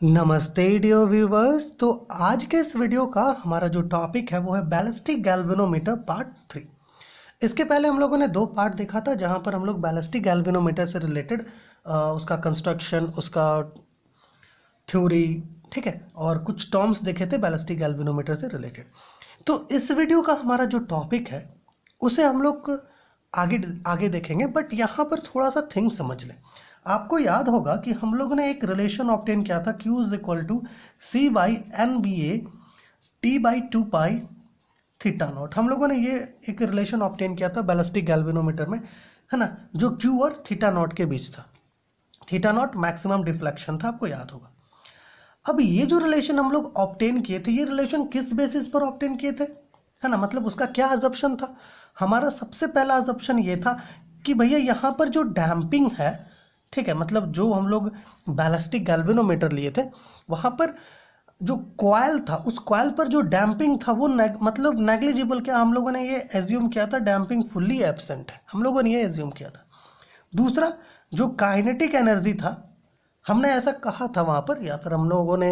नमस्ते dear viewers. तो आज के इस वीडियो का हमारा जो टॉपिक है वो है बैलिस्टिक गैल्वेनोमीटर पार्ट थ्री। इसके पहले हम लोगों ने दो पार्ट देखा था जहाँ पर हम लोग बैलिस्टिक गैल्वेनोमीटर से रिलेटेड उसका कंस्ट्रक्शन, उसका थ्योरी, ठीक है, और कुछ टर्म्स देखे थे बैलिस्टिक गैल्वेनोमीटर से रिलेटेड। तो इस वीडियो का हमारा जो टॉपिक है, उसे हम लोग आगे आगे देखेंगे, बट यहाँ पर थोड़ा सा थिंग समझ लें। आपको याद होगा कि हम लोगों ने एक रिलेशन ऑप्टेन किया था, Q is equal to C by N B A T by two pi theta naught हम लोगों ने ये एक रिलेशन ऑप्टेन किया था बैलिस्टिक गैल्वेनोमीटर में, है ना? जो Q और थीटा नॉट के बीच था। थीटा नॉट मैक्सिमम डिफ्लेक्शन था, आपको याद होगा। अब ये जो रिलेशन हम लोग ऑप्टेन किए थे, ये रिलेशन किस बेसिस पर ऑप्टेन किए थे? है ना? मतलब उसका क्या अजप्शन था? हमारा सबसे पहला अजप्शन ये था कि भैया यहाँ पर जो डैम्पिंग है ठीक है मतलब जो हम लोग बैलिस्टिक गैल्वेनोमीटर लिए थे वहाँ पर जो क्वाइल था उस क्वाइल पर जो डैम्पिंग था वो नेग, मतलब नेग्लिजिबल क्या हम लोगों ने ये एज्यूम किया था डैम्पिंग फुल्ली एबसेंट है। हम लोगों ने ये एज्यूम किया था। दूसरा जो काइनेटिक एनर्जी था हमने ऐसा कहा था वहाँ पर या फिर हम लोगों ने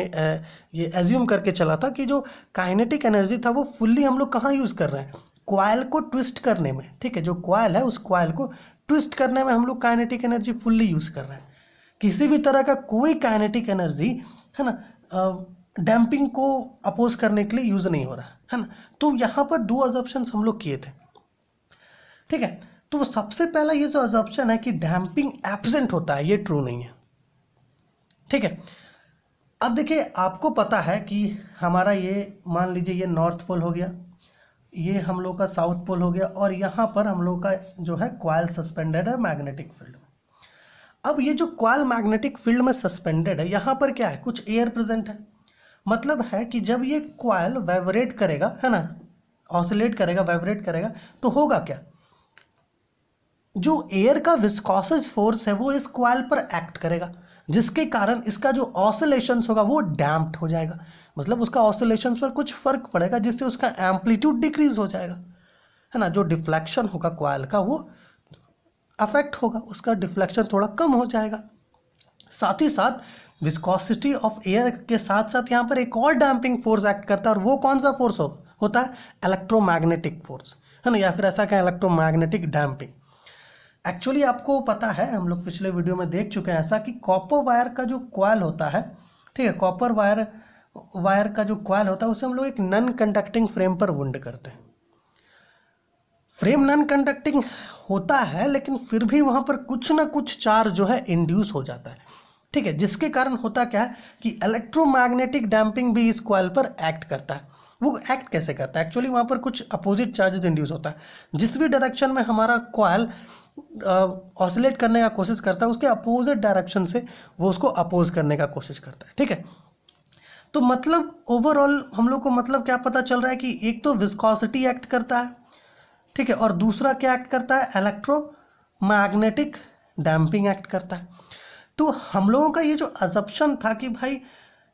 ये एज्यूम करके चला था कि जो काइनेटिक एनर्जी था वो फुल्ली हम लोग कहाँ यूज़ कर रहे हैं? क्वाइल को ट्विस्ट करने में, ठीक है, जो क्वाइल है, उस क्वाइल को ट्विस्ट करने में हम लोग काइनेटिक एनर्जी फुल्ली यूज़ कर रहे हैं। किसी भी तरह का कोई काइनेटिक एनर्जी, है ना डैम्पिंग को अपोज करने के लिए यूज़ नहीं हो रहा, है ना। तो यहाँ पर दो अजप्शन हम लोग किए थे, ठीक है। तो सबसे पहला ये जो अजप्शन है कि डैम्पिंग एबसेंट होता है, ये ट्रू नहीं है, ठीक है। अब देखिए, आपको पता है कि हमारा ये, मान लीजिए ये नॉर्थ पोल हो गया ये हम लोग का साउथ पोल हो गया और यहाँ पर हम लोग का जो है क्वाइल सस्पेंडेड है मैग्नेटिक फ़ील्ड में। अब ये जो क्वाइल मैग्नेटिक फ़ील्ड में सस्पेंडेड है, यहाँ पर क्या है? कुछ एयर प्रेजेंट है। मतलब है कि जब ये क्वाइल वाइब्रेट करेगा, है ना? ऑसिलेट करेगा वाइब्रेट करेगा तो होगा क्या? जो एयर का विस्कॉसिस फोर्स है, वो इस क्वाइल पर एक्ट करेगा, जिसके कारण इसका जो ऑसिलेशंस होगा, वो डैम्प्ड हो जाएगा। मतलब उसका ऑसिलेशन पर कुछ फ़र्क पड़ेगा, जिससे उसका एम्पलीट्यूड डिक्रीज हो जाएगा। है ना? जो डिफ्लेक्शन होगा क्वाइल का, वो अफेक्ट होगा, उसका डिफ्लेक्शन थोड़ा कम हो जाएगा। साथ ही साथ विस्कोसिटी ऑफ़ एयर के साथ साथ यहाँ पर एक और डैम्पिंग फोर्स एक्ट करता है, और वो कौन सा फोर्स हो? होता है इलेक्ट्रोमैग्नेटिक फोर्स है ना? या फिर ऐसा क्या इलेक्ट्रोमैग्नेटिक डैम्पिंग एक्चुअली आपको पता है, हम लोग पिछले वीडियो में देख चुके हैं ऐसा कि कॉपर वायर का जो क्वाइल होता है, ठीक है कॉपर वायर वायर का जो क्वाइल होता है, उसे हम लोग एक नन कंडक्टिंग फ्रेम पर वुंड करते हैं। फ्रेम नन कंडक्टिंग होता है, लेकिन फिर भी वहाँ पर कुछ ना कुछ चार्ज जो है इंड्यूस हो जाता है। ठीक है, जिसके कारण होता क्या है कि इलेक्ट्रोमैग्नेटिक डैम्पिंग भी इस क्वाइल पर एक्ट करता है। वो एक्ट कैसे करता है? एक्चुअली वहाँ पर कुछ अपोजिट चार्जेस इंड्यूस होता है। जिस भी डायरेक्शन में हमारा क्वाइल ऑसिलेट करने का कोशिश करता है, उसके अपोजिट डायरेक्शन से वो उसको अपोज करने का कोशिश करता है, ठीक है? तो मतलब ओवरऑल हम लोग को मतलब क्या पता चल रहा है कि एक तो विस्कॉसिटी एक्ट करता है, ठीक है? और दूसरा क्या एक्ट करता है? इलेक्ट्रो मैग्नेटिक डैम्पिंग एक्ट करता है। तो हम लोगों का ये जो अजप्शन था कि भाई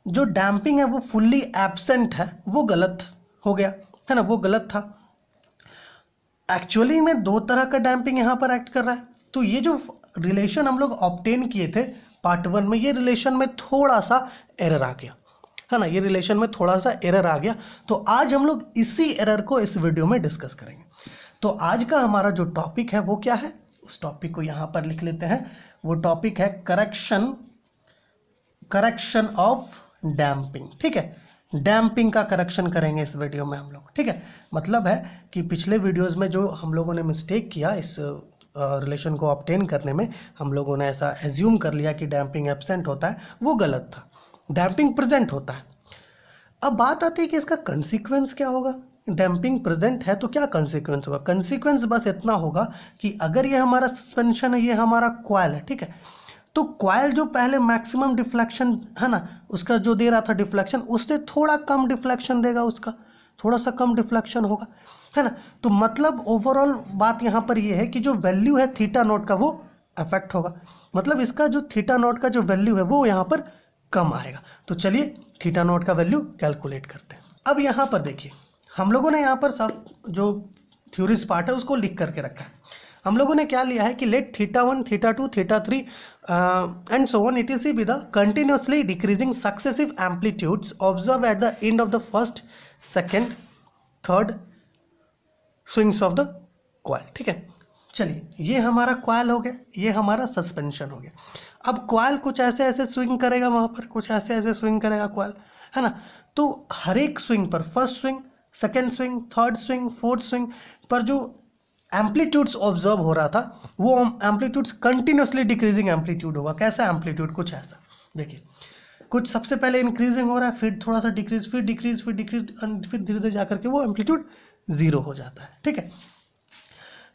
जो डैम्पिंग है वो फुल्ली एबसेंट है, वो गलत हो गया, है ना? वो गलत था। एक्चुअली में दो तरह का डैम्पिंग यहाँ पर एक्ट कर रहा है। तो ये जो रिलेशन हम लोग ऑप्टेन किए थे पार्ट वन में, ये रिलेशन में थोड़ा सा एरर आ गया। है ना? ये रिलेशन में थोड़ा सा एरर आ गया। तो आज हम लोग इसी एरर को इस वीडियो में डिस्कस करेंगे। तो आज का हमारा जो टॉपिक है, वो क्या है? उस टॉपिक को यहाँ पर लिख लेते हैं। वो टॉपिक है करेक्शन करेक्शन ऑफ़ डैम्पिंग ठीक है? डैम्पिंग का करेक्शन करेंगे इस वीडियो में हम लोग। ठीक है? मतलब है कि पिछले वीडियोस में जो हम लोगों ने मिस्टेक किया इस रिलेशन को ऑप्टेन करने में, हम लोगों ने ऐसा एज्यूम कर लिया कि डैम्पिंग एबसेंट होता है, वो गलत था। डैम्पिंग प्रेजेंट होता है। अब बात आती है कि इसका कंसिक्वेंस क्या होगा? डैम्पिंग प्रेजेंट है तो क्या कंसिक्वेंस होगा? कंसिक्वेंस बस इतना होगा कि अगर ये हमारा सस्पेंशन है, ये हमारा क्वाल है, ठीक है? तो क्वाइल जो पहले मैक्सिमम डिफ्लेक्शन है ना, उसका जो दे रहा था डिफ्लेक्शन उससे थोड़ा कम डिफ्लेक्शन देगा उसका, थोड़ा सा कम डिफ्लेक्शन होगा, है ना? तो मतलब ओवरऑल बात यहाँ पर यह है कि जो वैल्यू है थीटा नोट का वो अफेक्ट होगा। मतलब इसका जो थीटा नोट का जो वैल्यू है वो यहाँ पर कम आएगा। तो चलिए थीटा नोट का वैल्यू कैलकुलेट करते हैं। अब यहाँ पर देखिए, हम लोगों ने यहाँ पर सब जो थ्योरीज पार्ट है उसको लिख करके रखा है। हम लोगों ने क्या लिया है कि let theta one theta two theta three and so on it is with the continuously decreasing successive amplitudes observe at the end of the first second third swings of the coil ठीक है? चलिए, ये हमारा coil हो गया, ये हमारा suspension हो गया। अब क्वाइल कुछ ऐसे ऐसे स्विंग करेगा वहाँ पर, कुछ ऐसे ऐसे स्विंग करेगा क्वाइल है ना? तो हर एक स्विंग पर first swing second swing third swing fourth swing पर जो एम्पलीट्यूड्स ऑब्ज़र्व हो रहा था, वो एम्पलीट्यूड्स कंटिन्यूसली डिक्रीजिंग एम्पलीट्यूड होगा। कैसा एम्पलीट्यूड कुछ ऐसा। देखिए, कुछ सबसे पहले इंक्रीजिंग हो रहा है, फिर थोड़ा सा डिक्रीज फिर डिक्रीज फिर डिक्रीज फिर धीरे धीरे जाकर के वो एम्पलीट्यूड ज़ीरो हो जाता है। ठीक है?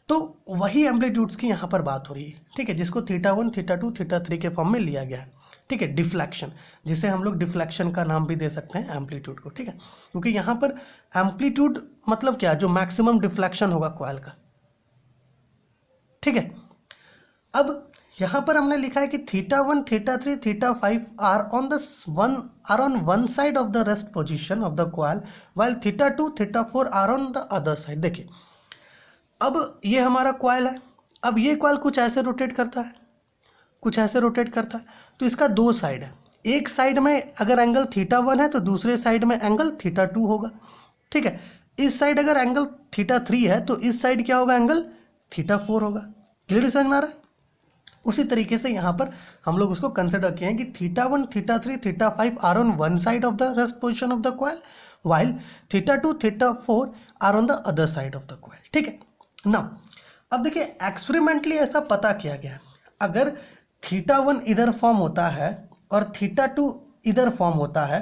तो वही एम्पलीट्यूड्स की यहाँ पर बात हो रही है। ठीक है? जिसको theta one theta two theta three के फॉर्म में लिया गया है। ठीक है? डिफ्लेक्शन जिसे हम लोग डिफ्लेक्शन का नाम भी दे सकते हैं एम्पलीट्यूड को। ठीक है? क्योंकि यहाँ पर एम्पलीट्यूड मतलब क्या? जो मैक्सिमम डिफ्लेक्शन होगा क्वाइल का। ठीक है? अब यहाँ पर हमने लिखा है कि theta one theta three theta five are on the one are on one side of the rest position of the coil while theta two theta four are on the other side देखिए, अब ये हमारा coil है। अब ये coil कुछ ऐसे rotate करता है। कुछ ऐसे रोटेट करता है। तो इसका दो साइड है। एक साइड में अगर एंगल थीटा वन है तो दूसरे साइड में एंगल थीटा टू होगा। ठीक है? इस साइड अगर एंगल थीटा थ्री है तो इस साइड क्या होगा एंगल थीटा फोर होगा। क्लियर समझ में आ रहा है उसी तरीके से यहाँ पर हम लोग उसको कंसिडर किए हैं कि theta one, theta three, theta five are on one side of the rest position of the coil while theta two, theta four are on the other side of the coil ठीक है? ना अब देखिए experimentally ऐसा पता किया गया अगर थीटा वन इधर फॉर्म होता है और थीटा टू इधर फॉर्म होता है,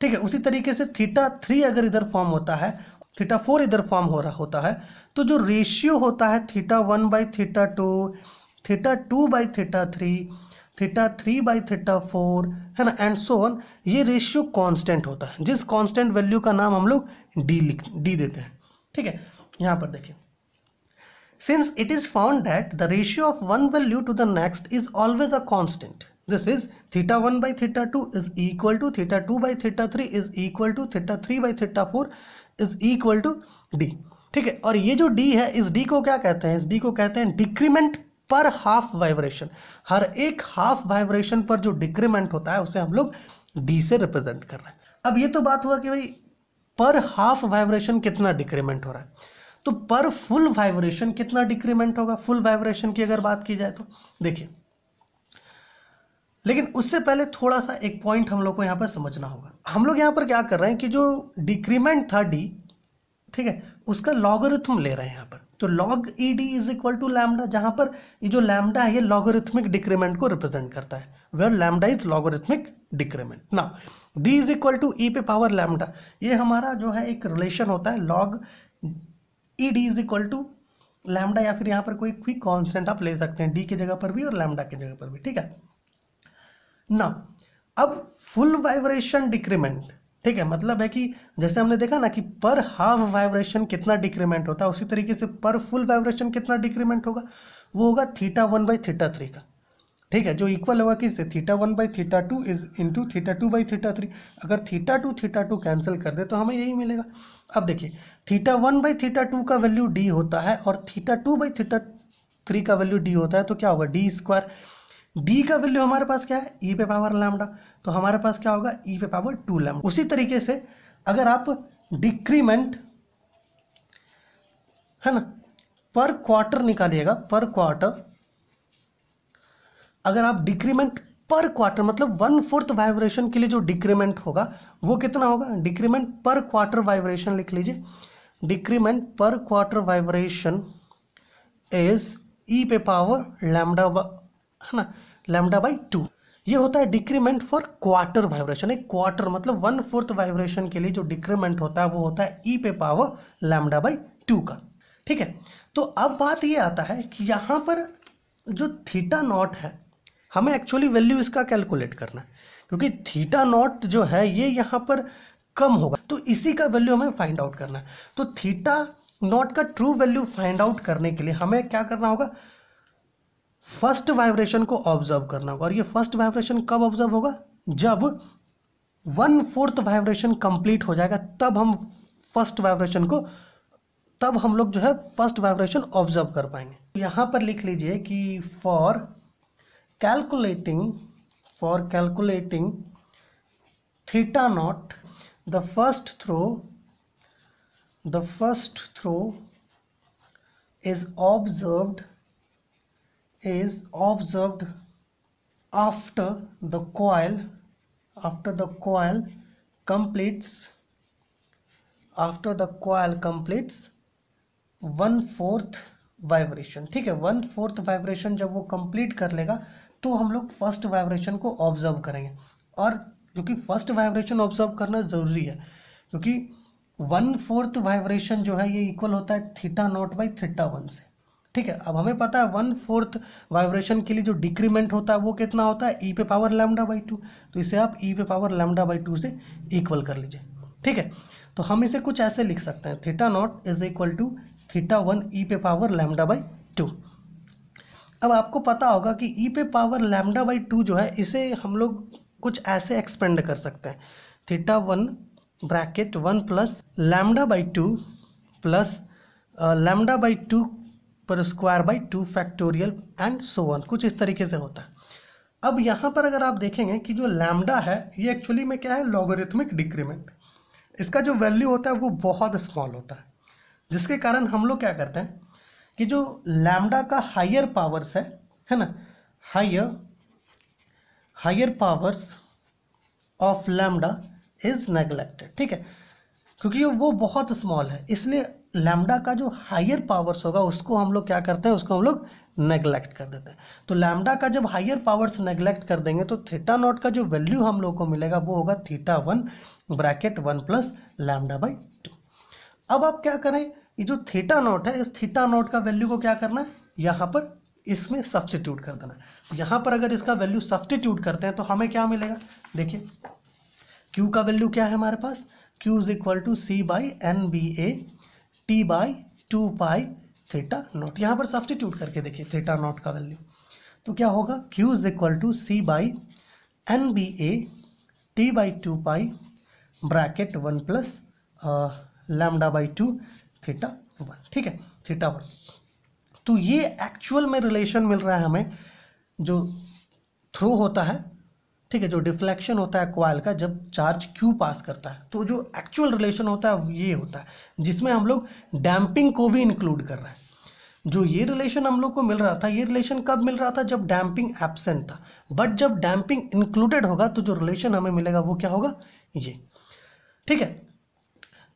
ठीक है, उसी तरीके से थीटा थ्री अगर इधर फॉर्म होता है थीटा फोर इधर फॉर्म हो रहा होता है तो जो रेशियो होता है theta one by theta two theta two by theta three theta three by theta four, है ना एंड सो वन ये रेशियो कांस्टेंट होता है जिस कांस्टेंट वैल्यू का नाम हम लोग डी लिख डी देते हैं ठीक है, यहाँ पर देखिए since it is found that the ratio of one value to the next is always a constant. This is theta 1 by theta 2 is equal to theta 2 by theta 3 is equal to theta 3 by theta 4 is equal to d. ठीक है? और ये जो d है, इस d को क्या कहते हैं? इस d को कहते हैं डिक्रीमेंट पर हाफ़ वाइब्रेशन हर एक हाफ़ वाइब्रेशन पर जो डिक्रीमेंट होता है, उसे हम लोग d से रिप्रेजेंट कर रहे हैं। अब ये तो बात हुआ कि भाई पर हाफ़ वाइब्रेशन कितना डिक्रीमेंट हो रहा है? तो पर फुल वाइब्रेशन कितना डिक्रीमेंट होगा? फुल वाइब्रेशन की अगर बात की जाए तो देखिए लेकिन उससे पहले थोड़ा सा एक पॉइंट हम लोग को यहाँ पर समझना होगा। हम लोग यहाँ पर क्या कर रहे हैं कि जो डिक्रीमेंट था डी ठीक है, उसका लॉगरिथम ले रहे हैं यहाँ पर। तो log e D is equal to lambda जहाँ पर ये जो लैमडा है, ये लॉगरिथमिक डिक्रीमेंट को रिप्रेजेंट करता है। Where lambda is logarithmic decrement ना D is equal to e पे पावर लैमडा ये हमारा जो है एक रिलेशन होता है। Log e D is equal to lambda या फिर यहाँ पर कोई क्विक कॉन्स्टेंट आप ले सकते हैं। डी की जगह पर भी और लैमडा की जगह पर भी, ठीक है? ना, अब फुल वाइब्रेशन डिक्रीमेंट ठीक है मतलब है कि जैसे हमने देखा ना कि पर हाफ़ वाइब्रेशन कितना डिक्रीमेंट होता है, उसी तरीके से पर फुल वाइब्रेशन कितना डिक्रीमेंट होगा? वो होगा theta one by theta three का, ठीक है? जो इक्वल होगा किससे? Theta one by theta two is into theta two by theta three अगर theta two theta two cancel कर दे तो हमें यही मिलेगा। अब देखिए theta one by theta two का वैल्यू डी होता है और theta two by theta three का वैल्यू डी होता है तो क्या होगा? डी स्क्वायर डी का वैल्यू हमारे पास क्या है? ई e पे पावर लैमडा तो हमारे पास क्या होगा? ई e पे पावर टू लैमडा उसी तरीके से अगर आप डिक्रीमेंट है ना पर क्वार्टर निकालिएगा पर क्वार्टर अगर आप डिक्रीमेंट पर क्वार्टर मतलब वन फोर्थ वाइब्रेशन के लिए जो डिक्रीमेंट होगा, वो कितना होगा? डिक्रीमेंट पर क्वार्टर वाइब्रेशन लिख लीजिए। डिक्रीमेंट पर क्वार्टर वाइब्रेशन इज़ ई पे पावर लैमडा है ना? लैमडा बाई टू ये होता है डिक्रीमेंट फॉर क्वार्टर वाइब्रेशन एक क्वार्टर मतलब वन फोर्थ वाइब्रेशन के लिए जो डिक्रीमेंट होता है, वो होता है ई e पे पावर लैमडा बाई टू का। ठीक है? तो अब बात ये आता है कि यहाँ पर जो थीटा नॉट है, हमें एक्चुअली वैल्यू इसका कैलकुलेट करना है। क्योंकि थीटा नॉट जो है, ये यहाँ पर कम होगा। तो इसी का वैल्यू हमें फाइंड आउट करना है। तो थीटा नॉट का ट्रू वैल्यू फाइंड आउट करने के लिए हमें क्या करना होगा? फ़र्स्ट वाइब्रेशन को ऑब्ज़र्व करना होगा। और ये फ़र्स्ट वाइब्रेशन कब ऑब्ज़र्व होगा? जब वन फोर्थ वाइब्रेशन कंप्लीट हो जाएगा, तब हम फ़र्स्ट वाइब्रेशन को, तब हम लोग जो है फ़र्स्ट वाइब्रेशन ऑब्ज़र्व कर पाएँगे। यहाँ पर लिख लीजिए कि for calculating for calculating theta naught the first throw the first throw is observed is observed after the coil, after the coil completes, after the coil completes one fourth vibration ठीक है one fourth vibration जब वो complete कर लेगा तो हम लोग first vibration को ऑब्ज़र्व करेंगे। और क्योंकि फ़र्स्ट वाइब्रेशन ऑब्ज़र्व करना ज़रूरी है, क्योंकि वन फोर्थ वाइब्रेशन जो है, ये इक्वल होता है theta naught by theta one से। ठीक है, अब हमें पता है वन फोर्थ वाइब्रेशन के लिए जो डिक्रीमेंट होता है वो कितना होता है? ई पे पावर लैमडा बाई टू तो इसे आप ई पे पावर लैमडा बाई टू से इक्वल कर लीजिए। ठीक है तो हम इसे कुछ ऐसे लिख सकते हैं। Theta naught is equal to theta one e पे पावर लैमडा बाई टू अब आपको पता होगा कि ई पे पावर लैमडा बाई टू जो है, इसे हम लोग कुछ ऐसे एक्सपेंड कर सकते हैं। Theta one bracket one plus lambda by two plus lambda by two पर square by two factorial and so on कुछ इस तरीके से होता है। अब यहाँ पर अगर आप देखेंगे कि जो लैमडा है, ये एक्चुअली में क्या है? लॉगरिथमिक डिक्रीमेंट इसका जो वैल्यू होता है, वो बहुत स्मॉल होता है। जिसके कारण हम लोग क्या करते हैं कि जो लैमडा का हायर पावर्स है है ना? Higher higher powers of lambda is neglected ठीक है? क्योंकि वो बहुत स्मॉल है, इसलिए लैम्डा का जो हायर पावर्स होगा, उसको हम लोग क्या करते हैं, उसको हम लोग नेग्लेक्ट कर देते हैं। तो लैम्डा का जब हायर पावर्स नेग्लेक्ट कर देंगे तो थीटा नॉट का जो वैल्यू हम लोग को मिलेगा, वो होगा theta one bracket one plus lambda by two. अब आप क्या करें, ये जो थीटा नॉट है, इस थीटा नॉट का वैल्यू को क्या करना है, यहाँ पर इसमें सब्सटीट्यूट कर देना है। यहाँ पर अगर इसका वैल्यू सब्सटीट्यूट करते हैं तो हमें क्या मिलेगा? देखिए क्यू का वैल्यू क्या है हमारे पास? Q is equal to C by N B A T by two pi theta naught यहाँ पर सब्सटीट्यूट करके देखिए थीटा नॉट का वैल्यू तो क्या होगा? Q is equal to C by N B A T by two pi bracket one plus lambda by two theta one ठीक है? थीटा वन तो ये एक्चुअल में रिलेशन मिल रहा है हमें, जो थ्रो होता है ठीक है, जो डिफ्लेक्शन होता है क्वाइल का, जब चार्ज क्यू पास करता है तो जो एक्चुअल रिलेशन होता है ये होता है, जिसमें हम लोग डैम्पिंग को भी इंक्लूड कर रहे हैं। जो ये रिलेशन हम लोग को मिल रहा था, ये रिलेशन कब मिल रहा था? जब डैम्पिंग एबसेंट था। बट जब डैम्पिंग इंक्लूडेड होगा तो जो रिलेशन हमें मिलेगा, वो क्या होगा? ये। ठीक है?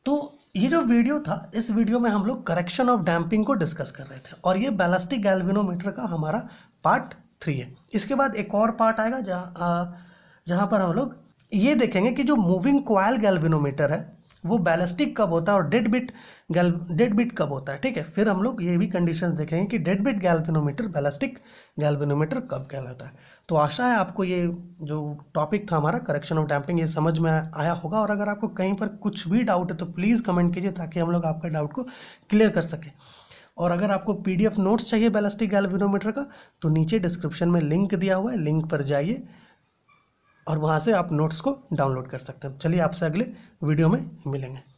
तो ये जो वीडियो था, इस वीडियो में हम लोग करेक्शन ऑफ़ डैम्पिंग को डिस्कस कर रहे थे। और ये बैलास्टिक गैल्विनोमीटर का हमारा पार्ट थ्री है। इसके बाद एक और पार्ट आएगा जहाँ जहाँ पर हम लोग ये देखेंगे कि जो मूविंग क्वाइल गैल्विनोमीटर है, वो बैलिस्टिक कब होता है और डेड बिट गैल डेड बिट कब होता है, ठीक है? फिर हम लोग ये भी कंडीशन देखेंगे कि dead beat galvanometer ballistic galvanometer कब कहलाता है। तो आशा है आपको ये जो टॉपिक था हमारा करेक्शन ऑफ़ डैम्पिंग ये समझ में आया होगा और अगर आपको कहीं पर कुछ भी डाउट है तो प्लीज़ कमेंट कीजिए ताकि हम लोग आपका डाउट को क्लियर कर सकें। और अगर आपको पीडीएफ नोट्स चाहिए बैलिस्टिक गैल्वेनोमीटर का तो नीचे डिस्क्रिप्शन में लिंक दिया हुआ है, लिंक पर जाइए और वहाँ से आप नोट्स को डाउनलोड कर सकते हैं। चलिए आपसे अगले वीडियो में मिलेंगे।